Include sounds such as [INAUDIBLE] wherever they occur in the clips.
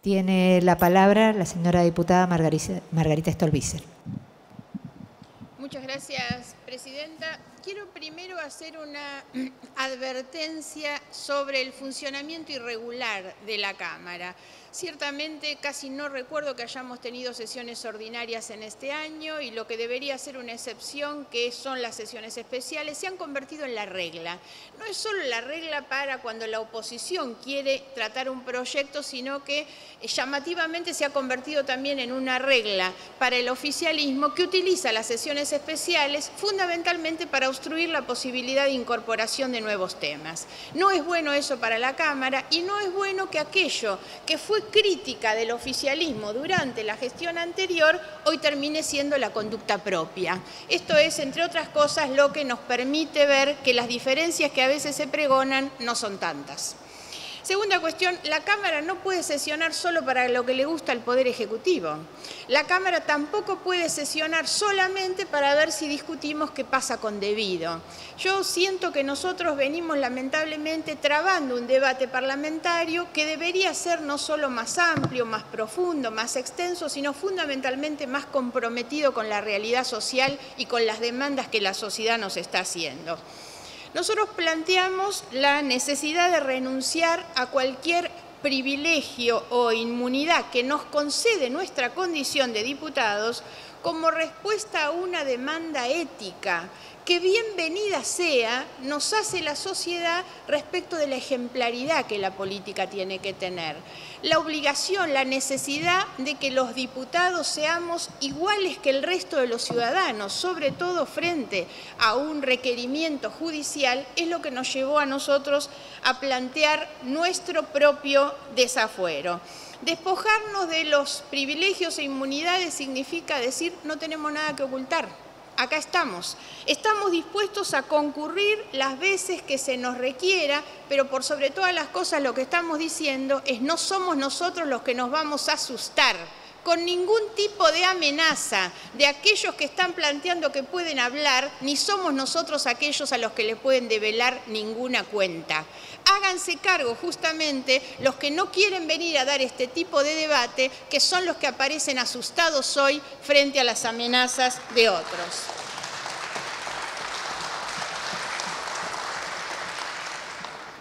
Tiene la palabra la señora diputada Margarita, Margarita Stolbizer. Muchas gracias, Presidenta. Quiero primero hacer una [CLEARS THROAT] advertencia sobre el funcionamiento irregular de la Cámara. Ciertamente casi no recuerdo que hayamos tenido sesiones ordinarias en este año y lo que debería ser una excepción, que son las sesiones especiales, se han convertido en la regla. No es solo la regla para cuando la oposición quiere tratar un proyecto, sino que eh, llamativamente se ha convertido también en una regla para el oficialismo que utiliza las sesiones especiales fundamentalmente para obstruir la posibilidad de incorporación de nuevos temas. No es bueno eso para la Cámara y no es bueno que aquello que fue crítica del oficialismo durante la gestión anterior, hoy termine siendo la conducta propia. Esto es, entre otras cosas, lo que nos permite ver que las diferencias que a veces se pregonan no son tantas. Segunda cuestión, la Cámara no puede sesionar solo para lo que le gusta al Poder Ejecutivo. La Cámara tampoco puede sesionar solamente para ver si discutimos qué pasa con debido. Yo siento que nosotros venimos lamentablemente trabando un debate parlamentario que debería ser no solo más amplio, más profundo, más extenso, sino fundamentalmente más comprometido con la realidad social y con las demandas que la sociedad nos está haciendo. Nosotros planteamos la necesidad de renunciar a cualquier privilegio o inmunidad que nos concede nuestra condición de diputados como respuesta a una demanda ética que bienvenida sea nos hace la sociedad respecto de la ejemplaridad que la política tiene que tener. La obligación, la necesidad de que los diputados seamos iguales que el resto de los ciudadanos, sobre todo frente a un requerimiento judicial, es lo que nos llevó a nosotros a plantear nuestro propio desafuero. Despojarnos de los privilegios e inmunidades significa decir no tenemos nada que ocultar acá estamos. Estamos dispuestos a concurrir las veces que se nos requiera, pero por sobre todas las cosas lo que estamos diciendo es no somos nosotros los que nos vamos a asustar con ningún tipo de amenaza de aquellos que están planteando que pueden hablar, ni somos nosotros aquellos a los que les pueden develar ninguna cuenta. Háganse cargo justamente los que no quieren venir a dar este tipo de debate, que son los que aparecen asustados hoy frente a las amenazas de otros.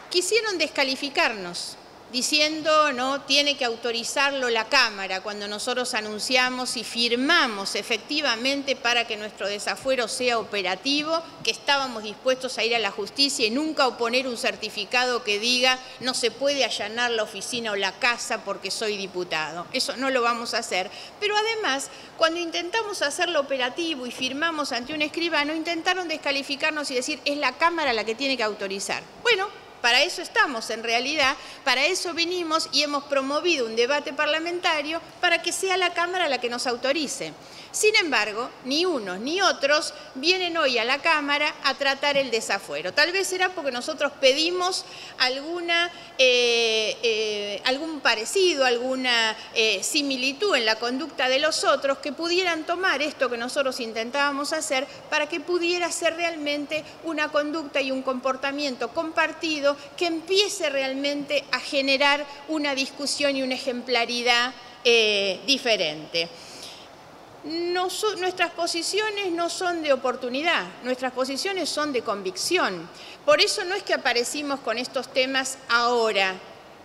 Quisieron descalificarnos diciendo no tiene que autorizarlo la Cámara cuando nosotros anunciamos y firmamos efectivamente para que nuestro desafuero sea operativo, que estábamos dispuestos a ir a la justicia y nunca oponer un certificado que diga no se puede allanar la oficina o la casa porque soy diputado. Eso no lo vamos a hacer. Pero además, cuando intentamos hacerlo operativo y firmamos ante un escribano, intentaron descalificarnos y decir es la Cámara la que tiene que autorizar. Bueno, para eso estamos, en realidad, para eso vinimos y hemos promovido un debate parlamentario para que sea la Cámara la que nos autorice. Sin embargo, ni unos ni otros vienen hoy a la Cámara a tratar el desafuero. Tal vez será porque nosotros pedimos eh, eh, algún parecido, alguna eh, similitud en la conducta de los otros que pudieran tomar esto que nosotros intentábamos hacer para que pudiera ser realmente una conducta y un comportamiento compartido que empiece realmente a generar una discusión y una ejemplaridad diferente nuestras posiciones no son de oportunidad, nuestras posiciones son de convicción. Por eso no es que aparecimos con estos temas ahora.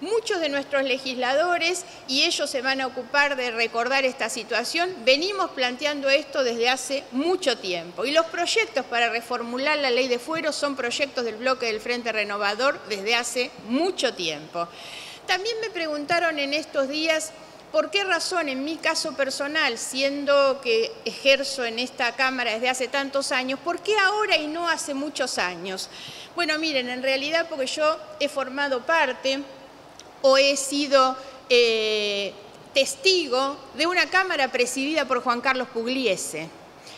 Muchos de nuestros legisladores, y ellos se van a ocupar de recordar esta situación, venimos planteando esto desde hace mucho tiempo. Y los proyectos para reformular la ley de fuero son proyectos del bloque del Frente Renovador desde hace mucho tiempo. También me preguntaron en estos días ¿Por qué razón, en mi caso personal, siendo que ejerzo en esta Cámara desde hace tantos años, por qué ahora y no hace muchos años? Bueno, miren, en realidad porque yo he formado parte o he sido eh, testigo de una Cámara presidida por Juan Carlos Pugliese.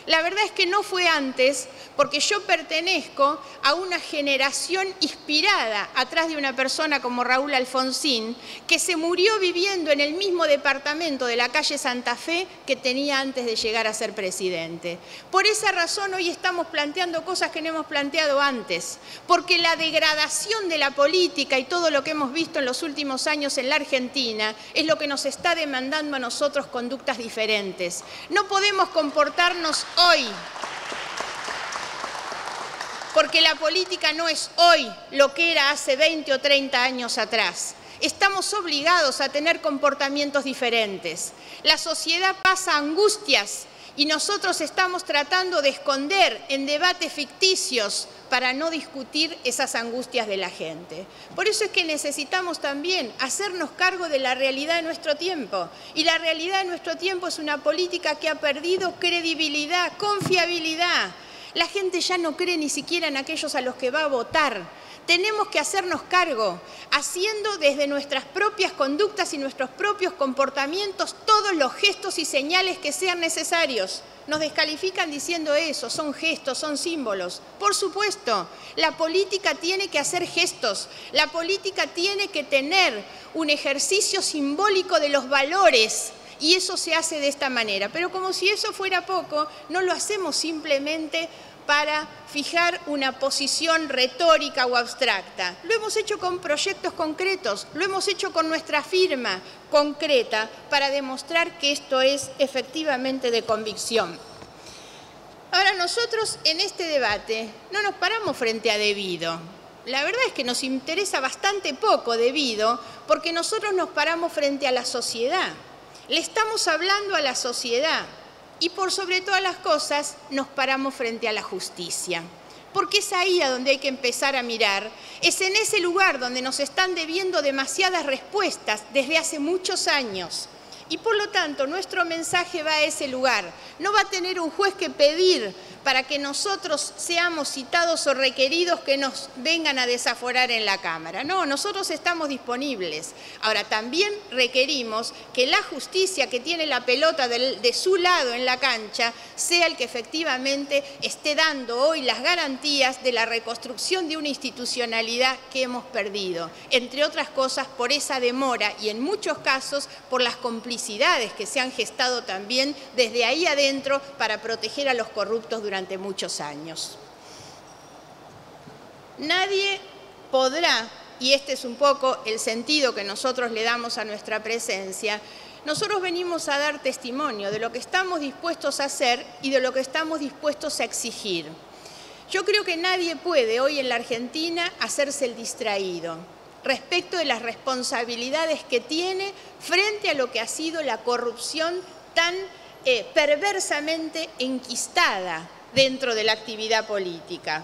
La verdad es que no fue antes, porque yo pertenezco a una generación inspirada atrás de una persona como Raúl Alfonsín, que se murió viviendo en el mismo departamento de la calle Santa Fe que tenía antes de llegar a ser presidente. Por esa razón hoy estamos planteando cosas que no hemos planteado antes, porque la degradación de la política y todo lo que hemos visto en los últimos años en la Argentina es lo que nos está demandando a nosotros conductas diferentes. No podemos comportarnos hoy. Porque la política no es hoy lo que era hace 20 o 30 años atrás. Estamos obligados a tener comportamientos diferentes. La sociedad pasa angustias y nosotros estamos tratando de esconder en debates ficticios para no discutir esas angustias de la gente. Por eso es que necesitamos también hacernos cargo de la realidad de nuestro tiempo. Y la realidad de nuestro tiempo es una política que ha perdido credibilidad, confiabilidad. La gente ya no cree ni siquiera en aquellos a los que va a votar tenemos que hacernos cargo, haciendo desde nuestras propias conductas y nuestros propios comportamientos todos los gestos y señales que sean necesarios. Nos descalifican diciendo eso, son gestos, son símbolos. Por supuesto, la política tiene que hacer gestos, la política tiene que tener un ejercicio simbólico de los valores y eso se hace de esta manera. Pero como si eso fuera poco, no lo hacemos simplemente para fijar una posición retórica o abstracta. Lo hemos hecho con proyectos concretos, lo hemos hecho con nuestra firma concreta para demostrar que esto es efectivamente de convicción. Ahora nosotros en este debate no nos paramos frente a debido. La verdad es que nos interesa bastante poco debido porque nosotros nos paramos frente a la sociedad. Le estamos hablando a la sociedad y por sobre todas las cosas nos paramos frente a la justicia. Porque es ahí a donde hay que empezar a mirar. Es en ese lugar donde nos están debiendo demasiadas respuestas desde hace muchos años. Y por lo tanto, nuestro mensaje va a ese lugar. No va a tener un juez que pedir para que nosotros seamos citados o requeridos que nos vengan a desaforar en la Cámara. No, nosotros estamos disponibles. Ahora, también requerimos que la justicia que tiene la pelota de, su lado en la cancha sea el que efectivamente esté dando hoy las garantías de la reconstrucción de una institucionalidad que hemos perdido, entre otras cosas por esa demora y en muchos casos por las complicidades que se han gestado también desde ahí adentro para proteger a los corruptos durante durante muchos años. Nadie podrá, y este es un poco el sentido que nosotros le damos a nuestra presencia, nosotros venimos a dar testimonio de lo que estamos dispuestos a hacer y de lo que estamos dispuestos a exigir. Yo creo que nadie puede hoy en la Argentina hacerse el distraído respecto de las responsabilidades que tiene frente a lo que ha sido la corrupción tan eh, perversamente enquistada dentro de la actividad política.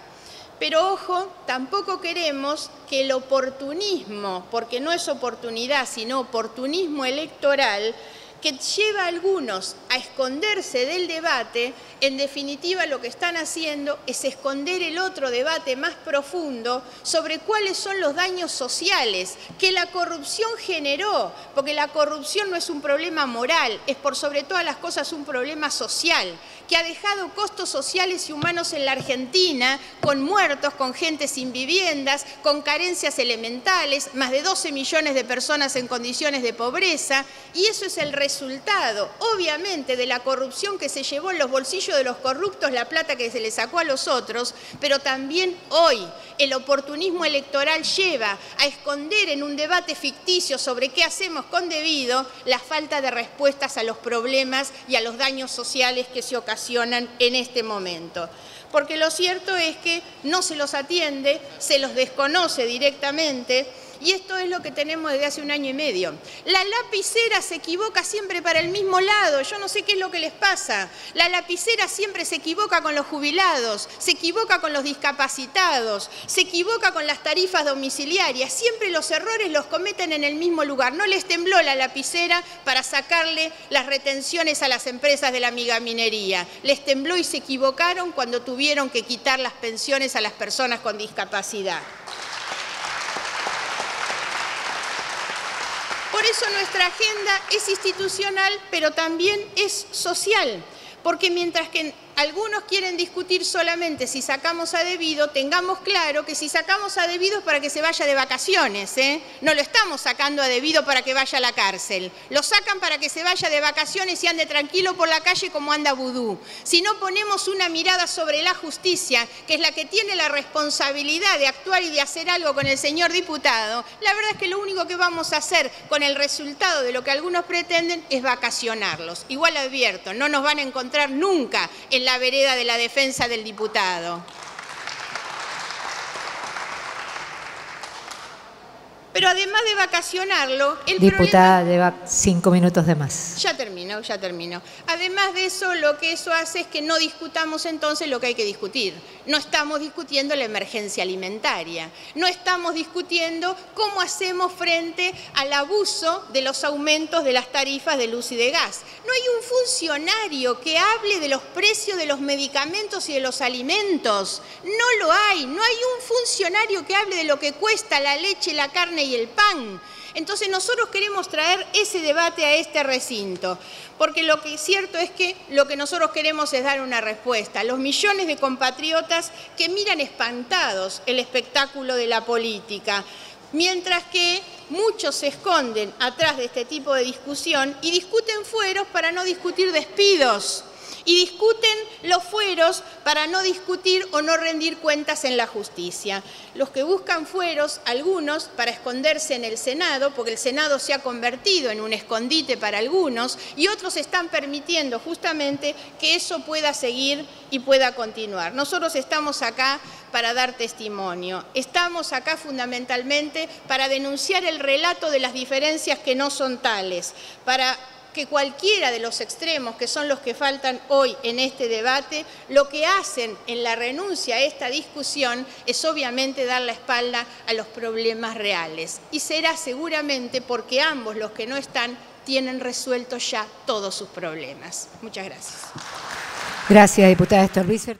Pero ojo, tampoco queremos que el oportunismo, porque no es oportunidad, sino oportunismo electoral, que lleva a algunos a esconderse del debate, en definitiva lo que están haciendo es esconder el otro debate más profundo sobre cuáles son los daños sociales que la corrupción generó, porque la corrupción no es un problema moral, es por sobre todas las cosas un problema social, que ha dejado costos sociales y humanos en la Argentina, con muertos, con gente sin viviendas, con carencias elementales, más de 12 millones de personas en condiciones de pobreza, y eso es el resultado, obviamente, de la corrupción que se llevó en los bolsillos de los corruptos, la plata que se le sacó a los otros, pero también hoy el oportunismo electoral lleva a esconder en un debate ficticio sobre qué hacemos con debido la falta de respuestas a los problemas y a los daños sociales que se ocasionan en este momento. Porque lo cierto es que no se los atiende, se los desconoce directamente y esto es lo que tenemos desde hace un año y medio. La lapicera se equivoca siempre para el mismo lado. Yo no sé qué es lo que les pasa. La lapicera siempre se equivoca con los jubilados, se equivoca con los discapacitados, se equivoca con las tarifas domiciliarias. Siempre los errores los cometen en el mismo lugar. No les tembló la lapicera para sacarle las retenciones a las empresas de la minería. Les tembló y se equivocaron cuando tuvieron que quitar las pensiones a las personas con discapacidad. Por eso nuestra agenda es institucional, pero también es social, porque mientras que algunos quieren discutir solamente si sacamos a debido, tengamos claro que si sacamos a debido es para que se vaya de vacaciones, ¿eh? no lo estamos sacando a debido para que vaya a la cárcel, lo sacan para que se vaya de vacaciones y ande tranquilo por la calle como anda vudú. Si no ponemos una mirada sobre la justicia, que es la que tiene la responsabilidad de actuar y de hacer algo con el señor diputado, la verdad es que lo único que vamos a hacer con el resultado de lo que algunos pretenden es vacacionarlos. Igual advierto, no nos van a encontrar nunca en la vereda de la defensa del diputado. Pero además de vacacionarlo, el Diputada, lleva cinco minutos de más. Ya termino, ya termino. Además de eso, lo que eso hace es que no discutamos entonces lo que hay que discutir. No estamos discutiendo la emergencia alimentaria. No estamos discutiendo cómo hacemos frente al abuso de los aumentos de las tarifas de luz y de gas. No hay un funcionario que hable de los precios de los medicamentos y de los alimentos. No lo hay. No hay un funcionario que hable de lo que cuesta la leche, la carne y el pan. Entonces nosotros queremos traer ese debate a este recinto, porque lo que es cierto es que lo que nosotros queremos es dar una respuesta los millones de compatriotas que miran espantados el espectáculo de la política, mientras que muchos se esconden atrás de este tipo de discusión y discuten fueros para no discutir despidos y discuten los fueros para no discutir o no rendir cuentas en la justicia. Los que buscan fueros, algunos, para esconderse en el Senado, porque el Senado se ha convertido en un escondite para algunos, y otros están permitiendo justamente que eso pueda seguir y pueda continuar. Nosotros estamos acá para dar testimonio. Estamos acá fundamentalmente para denunciar el relato de las diferencias que no son tales, para que cualquiera de los extremos, que son los que faltan hoy en este debate, lo que hacen en la renuncia a esta discusión es obviamente dar la espalda a los problemas reales. Y será seguramente porque ambos, los que no están, tienen resueltos ya todos sus problemas. Muchas gracias. Gracias, diputada.